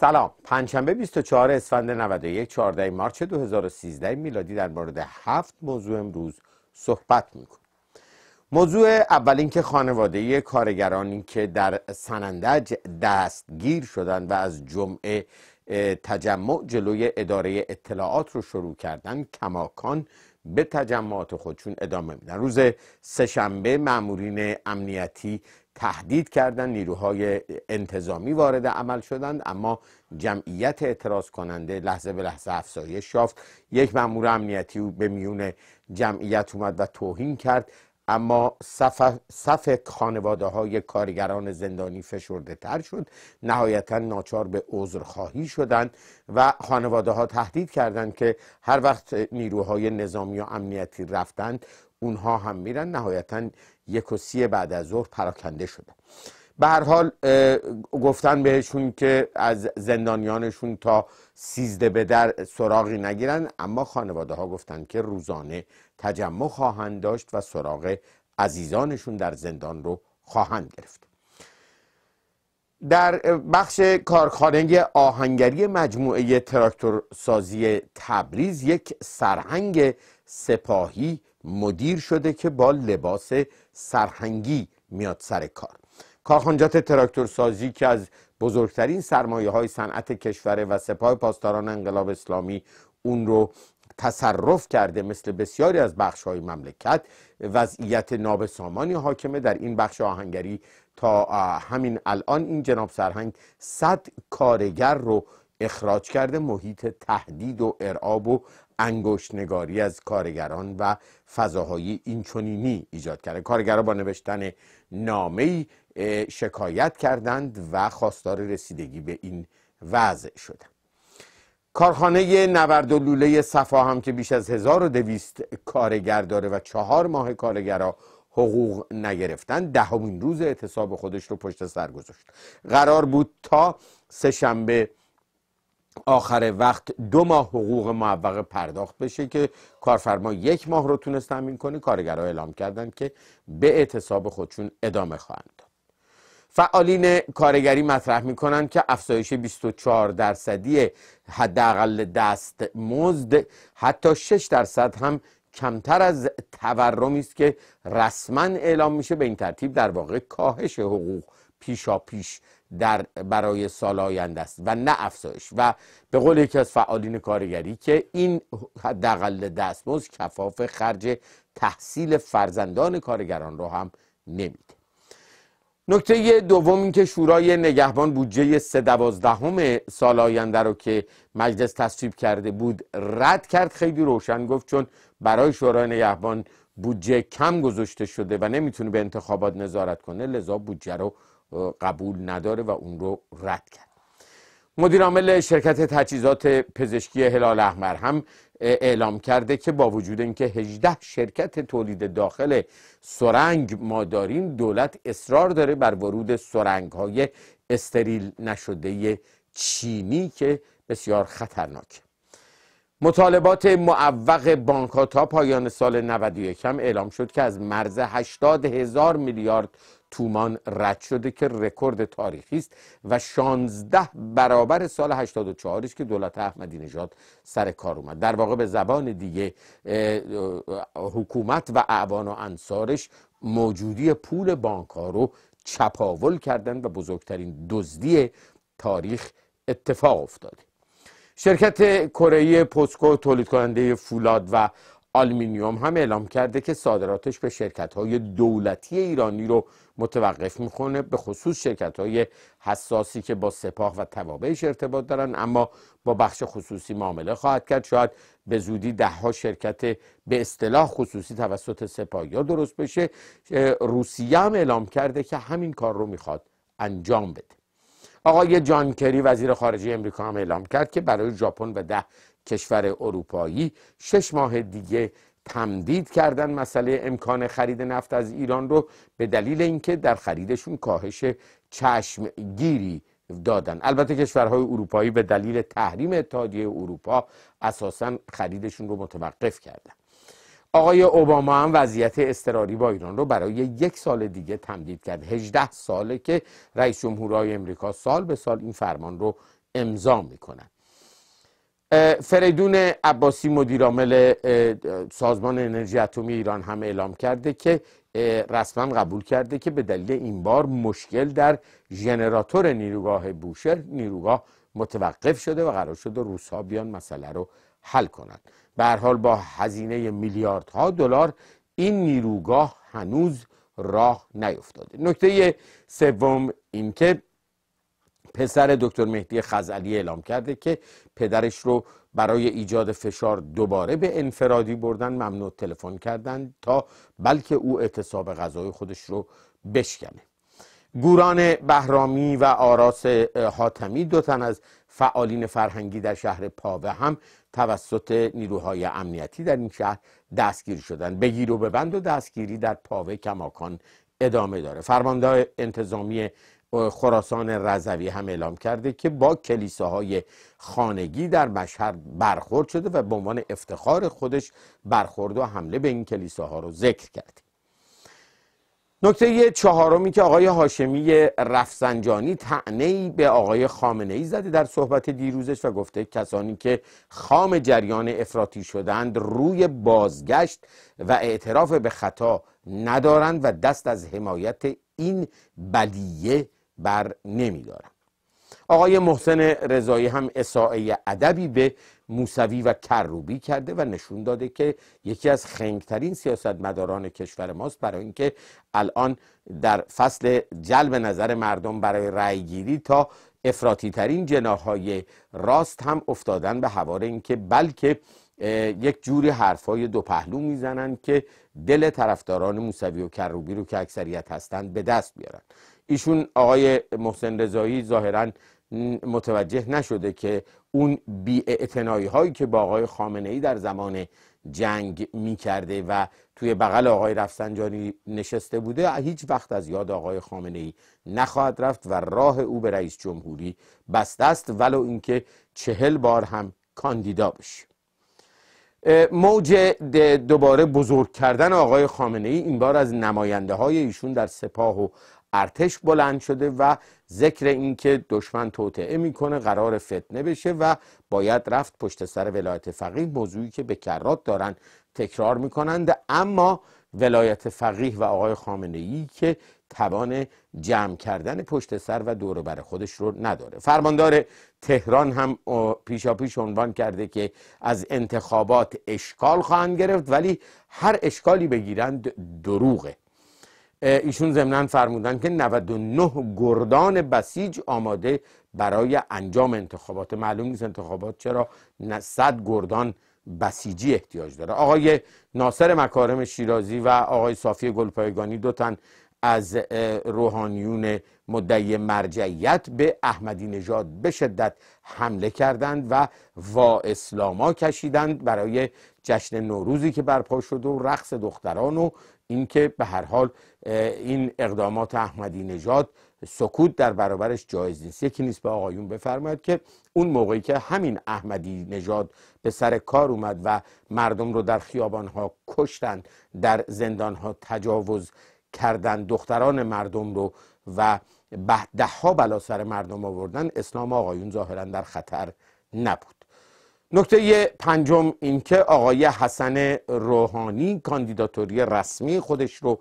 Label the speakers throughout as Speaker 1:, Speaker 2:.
Speaker 1: سلام. پنجشنبه 24 اسفند 91 14 مارچ 2013 میلادی در مورد هفت موضوع امروز صحبت می‌کنیم. موضوع اول اینکه خانواده کارگرانی که در سنندج دستگیر شدند و از جمعه تجمع جلوی اداره اطلاعات رو شروع کردن کماکان به تجمعات خودشون ادامه میدن. روز سهشنبه مامورین امنیتی تهدید کردن نیروهای انتظامی وارد عمل شدند اما جمعیت اعتراض کننده لحظه به لحظه افزایش یافت. یک مامور امنیتی به میون جمعیت اومد و توهین کرد اما صف, صف خانواده های کارگران زندانی فشرده تر شد. نهایتا ناچار به عذرخواهی شدند و خانواده ها تهدید کردند که هر وقت نیروهای نظامی و امنیتی رفتند اونها هم میرن نهایتا یک و سی بعد از ظهر پراکنده شده. به هر حال گفتن بهشون که از زندانیانشون تا سیزده به در سراغی نگیرن اما خانواده ها گفتن که روزانه تجمع خواهند داشت و سراغ عزیزانشون در زندان رو خواهند گرفت. در بخش کارخانه آهنگری مجموعه تراکتور سازی تبریز یک سرهنگ سپاهی مدیر شده که با لباس سرهنگی میاد سر کار. کارخانجات تراکتور سازی که از بزرگترین سرمایه های صنعت کشور و سپاه پاسداران انقلاب اسلامی اون رو تصرف کرده مثل بسیاری از بخش های مملکت وضعیت نابسامانی حاکمه در این بخش آهنگری تا همین الان این جناب سرهنگ صد کارگر رو اخراج کرده محیط تهدید و ارعاب و انگشتنگاری از کارگران و فضاهای اینچنینی ایجاد کرده. کارگران با نوشتن نامه شکایت کردند و خواستار رسیدگی به این وضع شدند. کارخانه نورد و لوله صفا هم که بیش از 1200 کارگر داره و چهار ماه کارگرها حقوق نگرفتن دهمین روز اعتصاب خودش رو پشت سر گذاشت. قرار بود تا سهشنبه آخر وقت دو ماه حقوق معوق پرداخت بشه که کارفرما یک ماه رو تونست تامین کنه کارگرها اعلام کردند که به اعتصاب خودشون ادامه خواهند داد. فعالین کارگری مطرح می‌کنند که افزایش 24 درصدی حداقل دست مزد حتی 6 درصد هم کمتر از تورمی است که رسما اعلام میشه. به این ترتیب در واقع کاهش حقوق پیشا پیش در برای سال آینده است و نه افزایش و به قول یکی از فعالین کارگری که این حداقل دستمزد کفاف خرج تحصیل فرزندان کارگران رو هم نمیده. نکته دوم این که شورای نگهبان بودجه سه دوازدهم سال آینده رو که مجلس تصویب کرده بود رد کرد. خیلی روشن گفت چون برای شورای نگهبان بودجه کم گذاشته شده و نمی‌تونه به انتخابات نظارت کنه لذا بودجه رو قبول نداره و اون رو رد کرد. مدیر عامل شرکت تجهیزات پزشکی هلال احمر هم اعلام کرده که با وجود اینکه 18 شرکت تولید داخل سرنگ ما داریم دولت اصرار داره بر ورود سرنگ های استریل نشده چینی که بسیار خطرناکه. مطالبات معوق بانک ها تا پایان سال 91 هم اعلام شد که از مرز 80 هزار میلیارد تومان رد شده که رکورد تاریخی است و 16 برابر سال 84 است که دولت احمدی نژاد سر کار اومد. در واقع به زبان دیگه حکومت و اعوان و انصارش موجودی پول بانک ها رو چپاول کردن و بزرگترین دزدی تاریخ اتفاق افتاده. شرکت کره پوسکو تولید کننده فولاد و آلمینیوم هم اعلام کرده که صادراتش به شرکت های دولتی ایرانی رو متوقف می‌کنه به خصوص شرکت های حساسی که با سپاه و توابعش ارتباط دارن. اما با بخش خصوصی معامله خواهد کرد. شاید به زودی ده ها شرکت به اصطلاح خصوصی توسط سپاهی درست بشه. روسیه هم اعلام کرده که همین کار رو می‌خواد انجام بده. آقای جان کری وزیر خارجه امریکا هم اعلام کرد که برای ژاپن و ده کشور اروپایی شش ماه دیگه تمدید کردن مسئله امکان خرید نفت از ایران رو به دلیل اینکه در خریدشون کاهش چشمگیری دادن. البته کشورهای اروپایی به دلیل تحریم اتحادیه اروپا اساسا خریدشون رو متوقف کردن. آقای اوباما هم وضعیت اضطراری با ایران رو برای یک سال دیگه تمدید کرد. 18 ساله که رئیس جمهورهای امریکا سال به سال این فرمان رو امضا می‌کنن. فریدون عباسی مدیرعامل سازمان انرژی اتمی ایران هم اعلام کرده که رسما قبول کرده که به دلیل این بار مشکل در ژنراتور نیروگاه بوشهر نیروگاه متوقف شده و قرار شده روسها بیان مسئله رو حل کنند به حال با هزینه میلیاردها دلار این نیروگاه هنوز راه نیفتاده. نکته سوم این که پسر دکتر مهدی خزعلی اعلام کرده که پدرش رو برای ایجاد فشار دوباره به انفرادی بردن ممنوع تلفن کردن تا بلکه او اعتصاب غذای خودش رو بشکنه. گوران بهرامی و آراس حاتمی دو تن از فعالین فرهنگی در شهر پاوه هم توسط نیروهای امنیتی در این شهر دستگیر شدند. بگیر و ببند و دستگیری در پاوه کماکان ادامه داره. فرمانده انتظامی خراسان رضوی هم اعلام کرده که با کلیساهای خانگی در مشهد برخورد شده و به عنوان افتخار خودش برخورد و حمله به این کلیساها رو ذکر کرده. نکته چهارمی که آقای هاشمی رفسنجانی تعنی به آقای خامنه ای زده در صحبت دیروزش و گفته کسانی که خام جریان افراطی شدند روی بازگشت و اعتراف به خطا ندارند و دست از حمایت این بلیه بر نمیدارند. آقای محسن رضایی هم اساعه ادبی به موسوی و کروبی کرده و نشون داده که یکی از خنگترین سیاستمداران کشور ماست برای اینکه الان در فصل جلب نظر مردم برای رأیگیری تا افراطی ترین جناهای راست هم افتادن به حوار اینکه بلکه یک جوری حرفای دو پهلو می‌زنن که دل طرفداران موسوی و کروبی رو که اکثریت هستند به دست بیارن. ایشون آقای محسن رضایی ظاهرا متوجه نشده که اون بی هایی که با آقای خامنه ای در زمان جنگ می کرده و توی بغل آقای رفسنجانی نشسته بوده هیچ وقت از یاد آقای خامنه ای نخواهد رفت و راه او به رئیس جمهوری بسته است ولو اینکه چهل بار هم کاندیدا بشه. موج دوباره بزرگ کردن آقای خامنه ای این بار از نماینده های ایشون در سپاه و ارتش بلند شده و ذکر اینکه دشمن توطعه می‌کنه قرار فتنه بشه و باید رفت پشت سر ولایت فقیه. موضوعی که به کرات دارن تکرار می‌کنند. اما ولایت فقیه و آقای خامنه ای که توان جمع کردن پشت سر و دور بر خودش رو نداره. فرماندار تهران هم پیشا پیش عنوان کرده که از انتخابات اشکال خواهند گرفت ولی هر اشکالی بگیرند دروغه. ایشون ضمنا فرمودن که 99 گردان بسیج آماده برای انجام انتخابات. معلوم نیست انتخابات چرا 100 گردان بسیجی احتیاج داره. آقای ناصر مکارم شیرازی و آقای صافی گلپایگانی دو تن از روحانیون مدعی مرجعیت به احمدی نژاد به شدت حمله کردند و وا اسلاما کشیدند برای جشن نوروزی که برپا شده و رقص دختران و اینکه به هر حال این اقدامات احمدی نژاد سکوت در برابرش جایز نیست. یکی نیست به آقایون بفرماید که اون موقعی که همین احمدی نژاد به سر کار اومد و مردم رو در خیابان ها کشتن در زندان ها تجاوز کردن دختران مردم رو و ده ها بلا سر مردم آوردن اسلام آقایون ظاهرا در خطر نبود. نکته پنجم اینکه آقای حسن روحانی کاندیداتوری رسمی خودش رو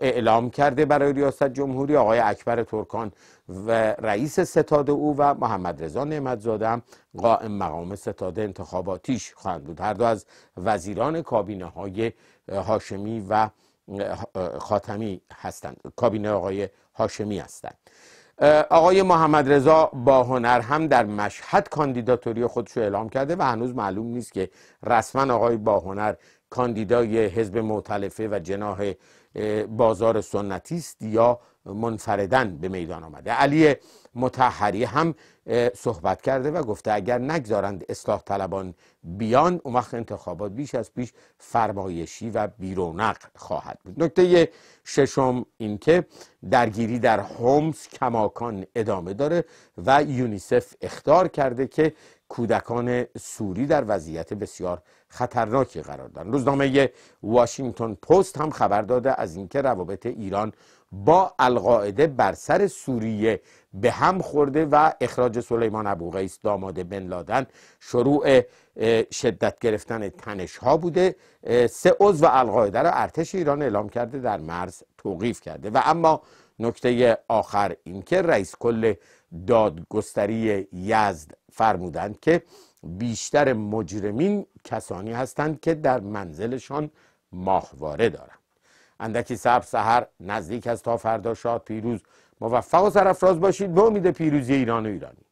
Speaker 1: اعلام کرده برای ریاست جمهوری. آقای اکبر ترکان و رئیس ستاد او و محمد رضا نعمتزاده هم قائم مقام ستاد انتخاباتیش خواهند بود. هر دو از وزیران کابینه های هاشمی و خاتمی هستند. کابینه آقای هاشمی هستند. آقای محمد رضا با هنر هم در مشهد کاندیداتوری خودش رو اعلام کرده و هنوز معلوم نیست که رسما آقای با هنر کاندیدای حزب معتلفه و جناح بازار سنتی است یا منفردن به میدان آمده. علی متحری هم صحبت کرده و گفته اگر نگذارند اصلاح طلبان بیان اون وقت انتخابات بیش از پیش فرمایشی و بیرونق خواهد بود. نکته ششم اینکه درگیری در هومز کماکان ادامه داره و یونیسف اختار کرده که کودکان سوری در وضعیت بسیار خطرناکی قرار دارند روزنامه واشنگتن پست هم خبر داده از اینکه روابط ایران با القاعده بر سر سوریه به هم خورده و اخراج سلیمان ابوقیس داماد بن لادن شروع شدت گرفتن تنش ها بوده سه عضو القاعده را ارتش ایران اعلام کرده در مرز توقیف کرده. و اما نکته آخر اینکه رئیس کل دادگستری یزد فرمودند که بیشتر مجرمین کسانی هستند که در منزلشان ماهواره دارند. اندکی صبر سحر نزدیک از تا فردا شاد پیروز. موفق و سرفراز باشید به امید پیروزی ایران و ایرانی.